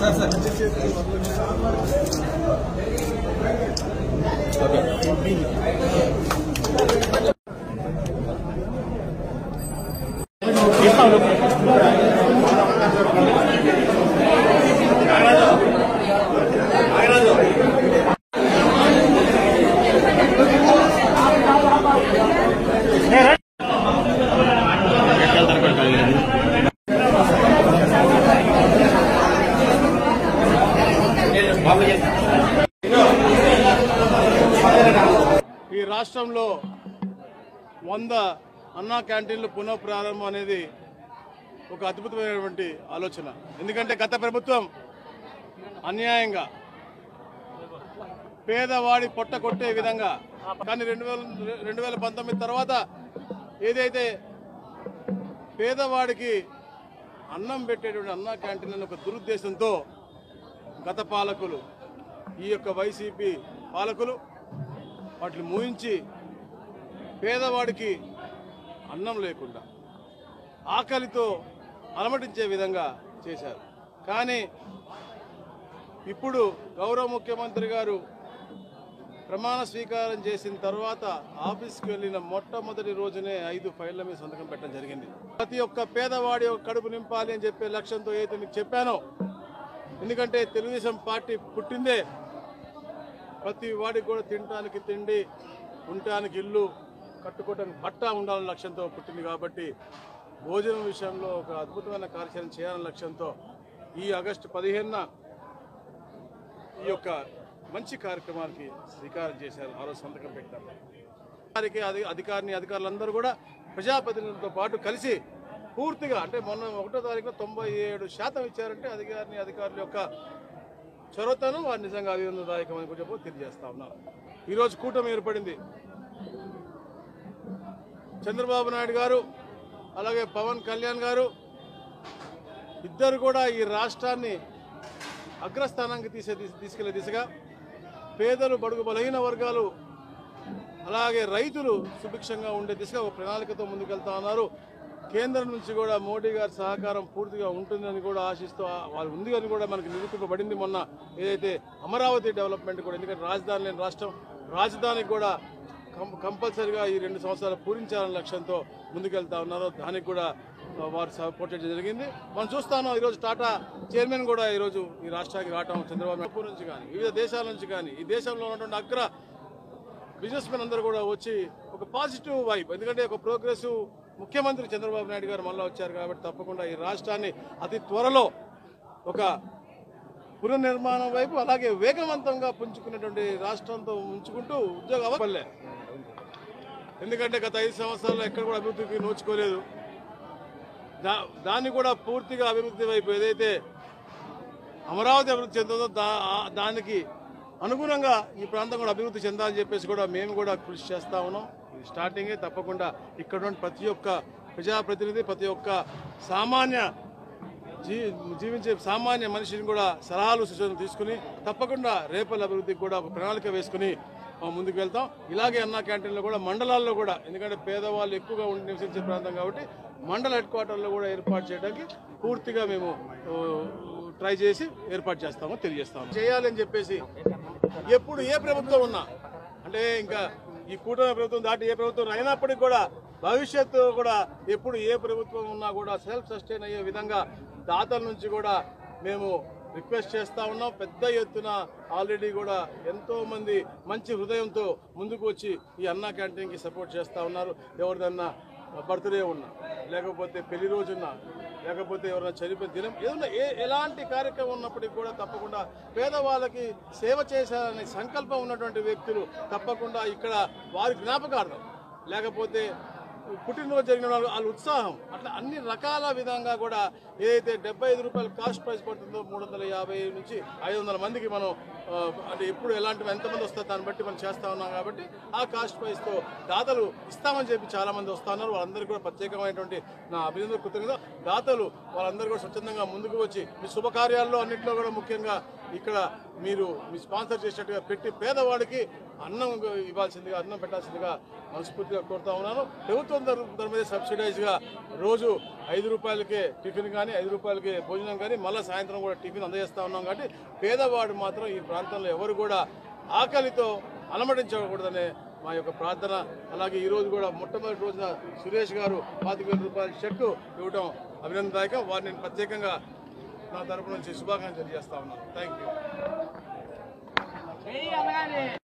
别放着。ఈ రాష్ట్రంలో వంద అన్నా క్యాంటీన్లు పునః ప్రారంభం అనేది ఒక అద్భుతమైనటువంటి ఆలోచన. ఎందుకంటే గత ప్రభుత్వం అన్యాయంగా పేదవాడి పొట్ట కొట్టే విధంగా కానీ రెండు వేల రెండు వేల పంతొమ్మిది తర్వాత ఏదైతే పేదవాడికి అన్నం పెట్టేటువంటి అన్నా క్యాంటీన్ అనే ఒక దురుద్దేశంతో గత పాలకులు ఈ యొక్క వైసీపీ పాలకులు వాటిని మూయించి పేదవాడికి అన్నం లేకుండా ఆకలితో అలమటించే విధంగా చేశారు. కానీ ఇప్పుడు గౌరవ ముఖ్యమంత్రి గారు ప్రమాణ స్వీకారం చేసిన తర్వాత ఆఫీస్కి వెళ్ళిన మొట్టమొదటి రోజునే ఐదు ఫైళ్ళ మీద సంతకం పెట్టడం జరిగింది. ప్రతి ఒక్క పేదవాడి యొక్క కడుపు నింపాలి అని చెప్పే లక్ష్యంతో ఏదైతే మీకు చెప్పానో ఎందుకంటే తెలుగుదేశం పార్టీ పుట్టిందే ప్రతి వాడికి కూడా తినడానికి తిండి ఉండటానికి ఇల్లు కట్టుకోవడానికి బట్ట ఉండాలనే లక్ష్యంతో పుట్టింది కాబట్టి భోజనం విషయంలో ఒక అద్భుతమైన కార్యాచరణ చేయాలనే లక్ష్యంతో ఈ ఆగస్టు పదిహేనున ఈ యొక్క మంచి కార్యక్రమానికి శ్రీకారం చేశారు. ఆ సంతకం పెట్టారు వారికి అధి అధికారిని అధికారులందరూ కూడా ప్రజాప్రతినిధులతో పాటు కలిసి పూర్తిగా అంటే మొన్న ఒకటో తారీఖున తొంభై ఏడు శాతం ఇచ్చారంటే అధికారిని అధికారుల యొక్క చొరవతనం వారు నిజంగా అభినందనదాయకమని కూడా చెప్పి తెలియజేస్తా ఉన్నారు ఈరోజు కూటమి ఏర్పడింది. చంద్రబాబు నాయుడు గారు అలాగే పవన్ కళ్యాణ్ గారు ఇద్దరు కూడా ఈ రాష్ట్రాన్ని అగ్రస్థానానికి తీసే తీసుకెళ్ళే దిశగా పేదలు బడుగు బలహీన వర్గాలు అలాగే రైతులు సుభిక్షంగా ఉండే దిశగా ఒక ప్రణాళికతో ముందుకెళ్తా ఉన్నారు. కేంద్రం నుంచి కూడా మోడీ గారి సహకారం పూర్తిగా ఉంటుందని కూడా ఆశిస్తూ వాళ్ళు ఉంది అని కూడా మనకి నిరూపింపబడింది మొన్న ఏదైతే అమరావతి డెవలప్మెంట్ కూడా. ఎందుకంటే రాజధాని లేని రాష్ట్రం రాజధానికి కూడా కం- కంపల్సరిగా ఈ రెండు సంవత్సరాలు పూరించాలనే లక్ష్యంతో ముందుకెళ్తా ఉన్నారు. దానికి కూడా వారు సపోర్ట్ చేయడం జరిగింది. మనం చూస్తాను ఈరోజు టాటా చైర్మన్ కూడా ఈరోజు ఈ రాష్ట్రానికి రావటం చంద్రబాబు నాయుడు నుంచి కానీ వివిధ దేశాల నుంచి కానీ ఈ దేశంలో ఉన్నటువంటి అగ్ర బిజినెస్ మెన్ అందరూ కూడా వచ్చి ఒక పాజిటివ్ వైబ్ ఎందుకంటే ఒక ప్రోగ్రెసివ్ ముఖ్యమంత్రి చంద్రబాబు నాయుడు గారు మళ్ళీ వచ్చారు కాబట్టి తప్పకుండా ఈ రాష్ట్రాన్ని అతి త్వరలో ఒక పునర్నిర్మాణం వైపు అలాగే వేగవంతంగా పుంజుకున్నటువంటి రాష్ట్రంతో ఉంచుకుంటూ ఉద్యోగ అవపల్లే ఎందుకంటే గత ఐదు సంవత్సరాల్లో ఎక్కడ కూడా అభివృద్ధికి నోచుకోలేదు. దా దాన్ని కూడా పూర్తిగా అభివృద్ధి వైపు ఏదైతే అమరావతి అభివృద్ధి చెందుతుందో దా దానికి అనుగుణంగా ఈ ప్రాంతం కూడా అభివృద్ధి చెందాలని చెప్పేసి కూడా మేము కూడా కృషి చేస్తా ఉన్నాం. ఇది స్టార్టింగే తప్పకుండా ఇక్కడ ఉన్న ప్రతి ఒక్క ప్రజాప్రతినిధి ప్రతి ఒక్క సామాన్య జీ జీవించే సామాన్య మనిషిని కూడా సలహాలు సూచనలు తీసుకుని తప్పకుండా రేపల అభివృద్ధికి కూడా ఒక ప్రణాళిక వేసుకుని ముందుకు వెళ్తాం. ఇలాగే అన్న క్యాంటీన్లో కూడా మండలాల్లో కూడా ఎందుకంటే పేదవాళ్ళు ఎక్కువగా ఉండి నివసించే ప్రాంతం కాబట్టి మండల హెడ్ క్వార్టర్లో కూడా ఏర్పాటు చేయడానికి పూర్తిగా మేము ట్రై చేసి ఏర్పాటు చేస్తామో తెలియజేస్తాము చేయాలని చెప్పేసి ఎప్పుడు ఏ ప్రభుత్వం ఉన్నా అంటే ఇంకా ఈ కూటమి ప్రభుత్వం దాటి ఏ ప్రభుత్వం అయినప్పటికీ కూడా భవిష్యత్తు కూడా ఎప్పుడు ఏ ప్రభుత్వం ఉన్నా కూడా సెల్ఫ్ సస్టైన్ అయ్యే విధంగా దాతల నుంచి కూడా మేము రిక్వెస్ట్ చేస్తా ఉన్నాం. పెద్ద ఎత్తున ఆల్రెడీ కూడా ఎంతో మంది మంచి హృదయంతో ముందుకు వచ్చి ఈ అన్నా క్యాంటీన్కి సపోర్ట్ చేస్తూ ఉన్నారు. ఎవరిదన్నా బర్త్డే ఉన్నా లేకపోతే పెళ్ళి రోజున్నా లేకపోతే ఎవరైనా చనిపోయిన దినం ఏదైనా ఏ ఎలాంటి కార్యక్రమం ఉన్నప్పటికీ కూడా తప్పకుండా పేదవాళ్ళకి సేవ చేశారనే సంకల్పం ఉన్నటువంటి వ్యక్తులు తప్పకుండా ఇక్కడ వారి జ్ఞాపకార్థం. లేకపోతే పుట్టినరోజు జరిగిన వాళ్ళు వాళ్ళ ఉత్సాహం. అట్లా అన్ని రకాల విధంగా కూడా ఏదైతే డెబ్బై ఐదు రూపాయలు కాస్ట్ ప్రైస్ పడుతుందో మూడు వందల యాభై నుంచి ఐదు వందల మందికి మనం అంటే ఎప్పుడు ఎలాంటి ఎంతమంది వస్తారు దాన్ని బట్టి మనం చేస్తా ఉన్నాం కాబట్టి ఆ కాస్ట్ ప్రైస్తో దాతలు ఇస్తామని చెప్పి చాలామంది వస్తున్నారు వస్తా ఉన్నారు. వాళ్ళందరికీ కూడా ప్రత్యేకమైనటువంటి నా అభినందన కృతజ్ఞత దాతలు వాళ్ళందరూ కూడా స్వచ్ఛందంగా ముందుకు వచ్చి ఈ శుభకార్యాల్లో అన్నింటిలో కూడా ముఖ్యంగా ఇక్కడ మీరు మీ స్పాన్సర్ చేసినట్టుగా పెట్టి పేదవాడికి అన్నం ఇవ్వాల్సిందిగా అన్నం పెట్టాల్సిందిగా మనస్ఫూర్తిగా కోరుతా ఉన్నాను. ప్రభుత్వం తర- దాని మీద సబ్సిడైజ్గా రోజు ఐదు రూపాయలకే టిఫిన్ కానీ ఐదు రూపాయలకే భోజనం కానీ మళ్ళీ సాయంత్రం కూడా టిఫిన్ అందజేస్తూ ఉన్నాం కాబట్టి పేదవాడు మాత్రం ఈ ప్రాంతంలో ఎవరు కూడా ఆకలితో అలమటించకూడదనే మా యొక్క ప్రార్థన. అలాగే ఈరోజు కూడా మొట్టమొదటి రోజున సురేష్ గారు పాతిక వేల రూపాయల చెక్ ఇవ్వడం అభినందనదాయకం వారిని నేను ప్రత్యేకంగా నా తరపు నుంచి శుభాకాంక్షలు చేస్తా ఉన్నాను. Thank you ¡Venga, vale!